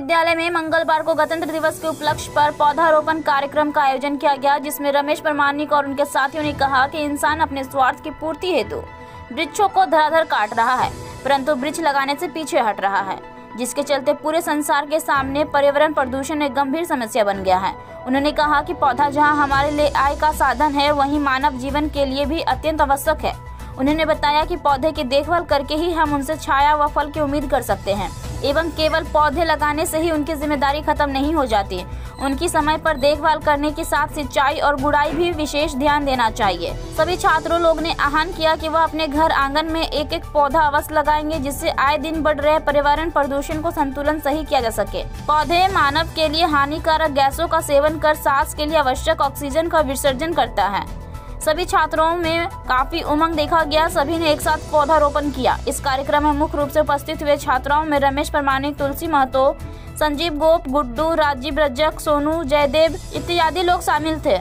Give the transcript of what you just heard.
महाविद्यालय में मंगलवार को गणतंत्र दिवस के उपलक्ष्य पर पौधारोपण कार्यक्रम का आयोजन किया गया, जिसमें रमेश परमानिक और उनके साथियों ने कहा कि इंसान अपने स्वार्थ की पूर्ति हेतु वृक्षों को धराधर काट रहा है, परंतु वृक्ष लगाने से पीछे हट रहा है, जिसके चलते पूरे संसार के सामने पर्यावरण प्रदूषण एक गंभीर समस्या बन गया है। उन्होंने कहा कि पौधा जहाँ हमारे लिए आय का साधन है, वहीं मानव जीवन के लिए भी अत्यंत आवश्यक है। उन्होंने बताया कि पौधे की देखभाल करके ही हम उनसे छाया व फल की उम्मीद कर सकते हैं। एवं केवल पौधे लगाने से ही उनकी ज़िम्मेदारी खत्म नहीं हो जाती। उनकी समय पर देखभाल करने के साथ सिंचाई और गुड़ाई भी विशेष ध्यान देना चाहिए। सभी छात्रों लोग ने आह्वान किया कि वह अपने घर आँगन में एक एक पौधा अवश्य लगाएँगे, जिससे आए दिन बढ़ रहे पर्यावरण प्रदूषण को संतुलन सही किया जा सके। पौधे मानव के लिए हानिकारक गैसों का सेवन कर, सांस के लिए आवश्यक ऑक्सीजन का विसर्जन करता है। सभी छात्रों में काफ़ी उमंग देखा गया। सभी ने एक साथ पौधारोपण किया। इस कार्यक्रम में मुख्य रूप से उपस्थित हुए छात्राओं में रमेश परमाणिक तुलसी महतो, संजीव गोप, गुड्डू, राजीव रजक, सोनू, जयदेव इत्यादि लोग शामिल थे।